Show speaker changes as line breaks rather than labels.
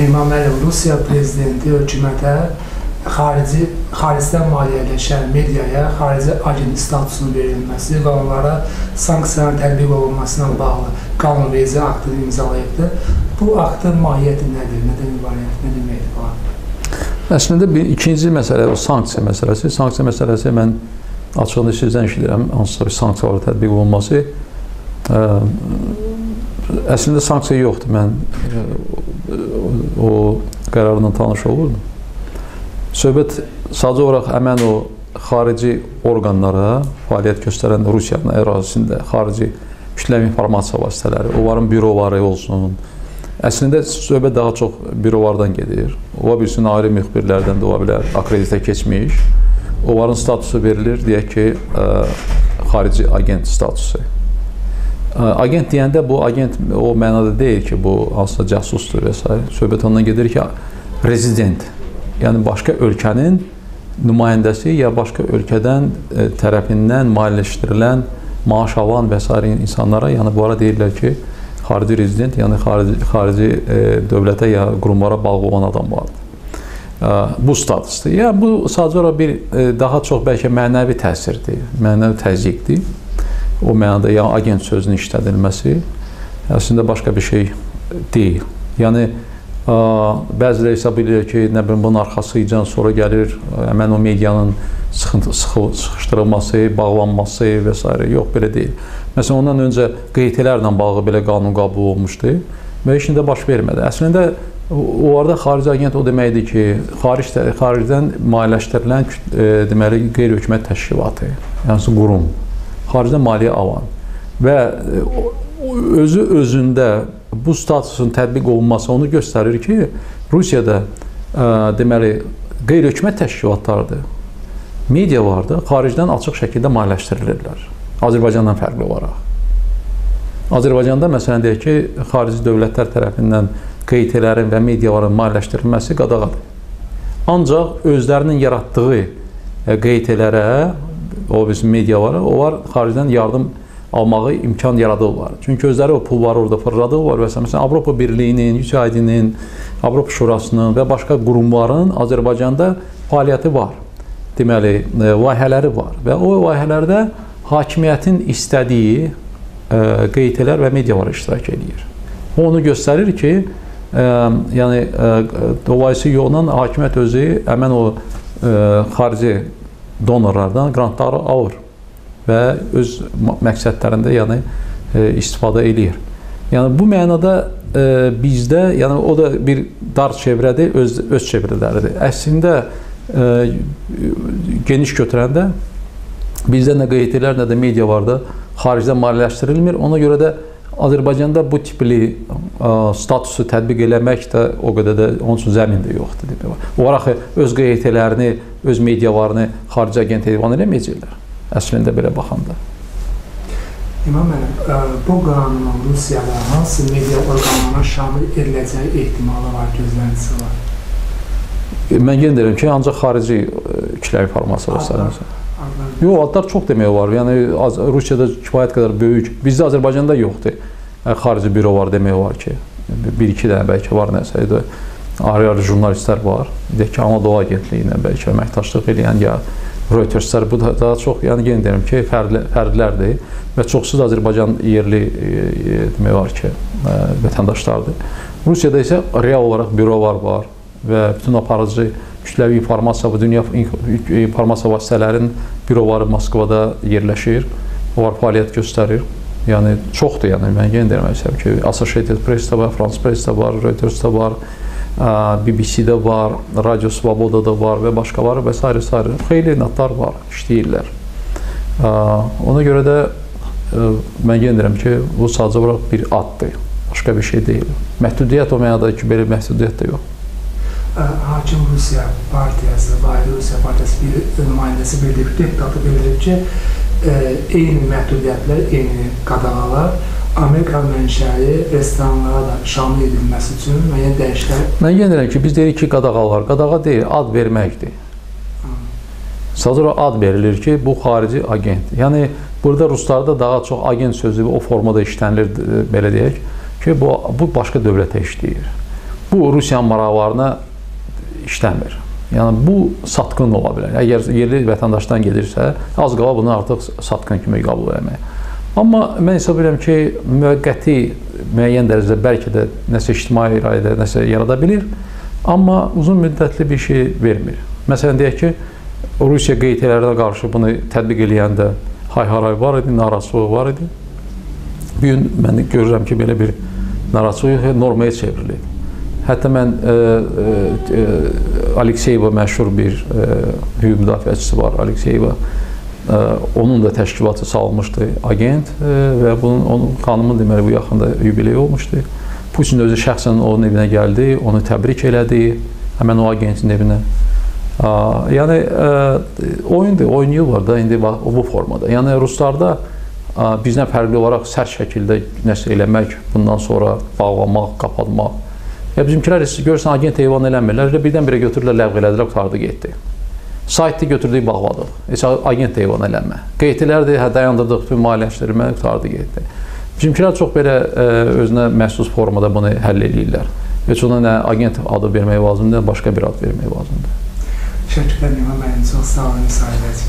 İmam Əliyev Rusiya prezidenti hökumətə xarici xaricdən maliyyələşən mediaya xarici agent statusunun verilməsi və onlara sanksiyaların tətbiq olunması ilə bağlı qanunverici aktını imzalayıbdır. Bu aktın mahiyyəti nədir? Nədən ibarət? Nə deməkdir bu akt?
Əslində bir ikinci məsələ o sanksiya məsələsi. Sanksiya məsələsi mən açığını sizdən eşidirəm, hansısa bir sanksiyalar tətbiq olunması. Ə, əslində sanksiya yoxdur. Mən o qərarla tanış olurdum. Söhbət sadəcə olaraq həmən o xarici orqanlara fəaliyyət göstərən Rusiyanın ərazisində xarici kütləvi informasiya vasitələri, onların büroları olsun. Əslində söhbət daha çox bürolardan gedir. Ola bilsin ayrı müxbirlərdən də ola bilər, akkreditə keçmiş. Onların statusu verilir, deyək ki, ə, xarici agent statusu. Agent deyəndə bu agent o mənada deyil ki, bu hansısa casusdur və s. Söhbət ondan gedir ki, rezident yəni başqa ölkənin nümayəndəsi ya başqa ölkədən tərəfindən maliyyələşdirilən, maaş alan və s. insanlara, yəni bunlara deyirlər ki, xarici rezident, yəni xarici, xarici e, dövlətə ya qurumlara bağlı olan adam vardır. E, bu statusdur. Yəni bu sadəcə olaraq bir e, daha çox bəlkə mənəvi təsirdir, mənəvi təzyiqdir. O mənada yəni agent sözünün işlədilməsi əslində başqa bir şey deyil. Yəni Bəziləri hesab edir ki, nə bilim bunun arxası ilə sonra gəlir həmən o medianın sıxıntı sıxışdırılması, bağlanması və s. Yox, belə deyil. Məsələn, ondan öncə QT-lərlə bağlı belə qanun qəbul olmuşdu və heç nə baş vermədi. Əslində onlarda xarici agent o deməkdir ki, xaric xaricdən maliyyələşdirilən e, deməli qeyri-hökumət təşkilatı, yəni qurum, xaricdən maliyyə alan və özü özündə bu statusun tətbiq olunması onu göstərir ki, Rusiyada ə, deməli qeyri-hökumət təşkilatlarıdır. Media vardı, xaricdən açıq şəkildə maliyyələşdirilirlər. Azərbaycandan fərqli olaraq. Azərbaycanda məsələn deyək ki, xarici dövlətlər tərəfindən QT-lərin və mediaların maliyyələşdirilməsi qadağadır. Ancaq özlərinin yaratdığı QT-lərə, o bizim medialara, onlar xaricdən yardım almağı imkan yaradırlar. Çünki özləri o pulları orada fırladırlar və məsələn Avropa Birliyinin, USAID-nin, Avropa Şurasının və başqa qurumların Azərbaycanda fəaliyyəti var. Deməli, e, layihələri var və o layihələrdə hakimiyyətin istədiyi e, qeytələr və medialar iştirak edir. O onu göstərir ki, ə, e, yəni dolayısı yolla hakimiyyət özü həmin o ə, xarici donorlardan qrantları alır və öz məqsədlərində yəni e, istifadə eləyir. Yəni bu mənada e, bizdə, yəni o da bir dar çevrədir, öz öz çevrələridir. Əslində e, geniş götürəndə bizdə nə qeytlər, nə də media var da xaricdən maliyyələşdirilmir. Ona görə də Azərbaycanda bu tipli ə, statusu tətbiq eləmək də o qədər də onun üçün zəmin də yoxdur demək. Onlar axı öz qeytələrini, öz medialarını xarici agent evan eləməyəcəklər əslində belə baxanda.
İmam müəllim, bu qanunun Rusiyada hansı media orqanlarına şamil ediləcəyi ehtimalı var, gözləntisi var?
Mən yenə deyirəm ki, ancaq xarici kütləvi informasiya vasitələri. Yox, adlar çox demək olar. Yəni Rusiyada kifayət qədər böyük, bizdə Azərbaycanda yoxdur. Xarici büro var demək olar ki. Bir-iki dənə bəlkə var nəsə idi. Ayrı-ayrı jurnalistlər var. Deyək ki, Anadolu Agentliyi ilə bəlkə əməkdaşlıq edən ya Reuterslər bu da daha çox, yəni yenə deyirəm ki, fərqli fərdlərdir və çoxsuz Azərbaycan yerli e, e, demək olar ki, e, vətəndaşlardır. Rusiyada isə real olaraq bürolar var və bütün aparıcı kütləvi informasiya və dünya informasiya vasitələrinin büroları Moskvada yerləşir. Onlar fəaliyyət göstərir. Yəni çoxdur, yəni mən yenə deyirəm ki, Associated Press-də var, France Press-də var, Reuters-də var, BBC-də var, Radio Svoboda-da var və başqaları və s. s. Xeyli natlar var, işləyirlər. Ona görə də mən yenə deyirəm ki, bu sadəcə olaraq bir addır, başqa bir şey deyil. Məhdudiyyət o mənada ki, belə məhdudiyyət də yox.
Hakim Rusiya partiyası, Vahid Rusiya partiyası bir nümayəndəsi bildirib, deputatı bildirib ki, eyni məhdudiyyətlər, eyni qadağalar Amerika mənşəli restoranlara da şamil edilməsi üçün müəyyən dəyişikliklər.
Mən yenə deyirəm ki, biz deyirik ki, qadağalar. Qadağa deyil, ad verməkdir. Sadəcə ad verilir ki, bu xarici agent. Yəni burada ruslarda daha çox agent sözü o formada işlənilir belə deyək ki, bu bu başqa dövlətə işləyir. bu Rusiyanın maraqlarına işləmir. Yəni bu satqın ola bilər. Əgər yerli vətəndaşdan gedirsə, az qala bunu artıq satqın kimi qəbul etmək. Amma mən hesab edirəm ki, müvəqqəti müəyyən dərəcədə bəlkə də nəsə ictimai irayədə nəsə yarada bilir, amma uzun müddətli bir şey vermir. Məsələn deyək ki, Rusiya QT-lərə qarşı bunu tətbiq eləyəndə hay-haray var idi, narazılıq var idi. Bu gün mən görürəm ki, belə bir narazılıq normaya çevrilib. Hətta mən e, e, Alekseyeva məşhur bir e, hüquq müdafiəçisi var, Alekseyeva. Onun da təşkilatı salmışdı agent və bunun onun xanımın deməli bu yaxında yubiley olmuşdu. Putin özü şəxsən onun evinə gəldi, onu təbrik elədi, həmin o agentin evinə. Yəni oyundur, oynayırlar da indi bu formada. Yəni ruslarda bizdən fərqli olaraq sərt şəkildə nəsə eləmək, bundan sonra bağlamaq, qapatmaq Ya bizimkilər isə görsən agent heyvan eləmirlər, elə birdən-birə götürürlər, ləğv elədilər, qutardı getdi. Saytda götürdük bağladıq. Heç agent heyvan eləmə. Qeytilər də hə dayandırdıq, bütün maliyyələşdirmə qutardı getdi. Bizimkilər çox belə ə, özünə məxsus formada bunu həll eləyirlər. Heç ona nə agent adı vermək lazımdır, başqa bir ad vermək lazımdır.
Təşəkkürlər Nüman müəllim, çox sağ olun, müsahibəniz.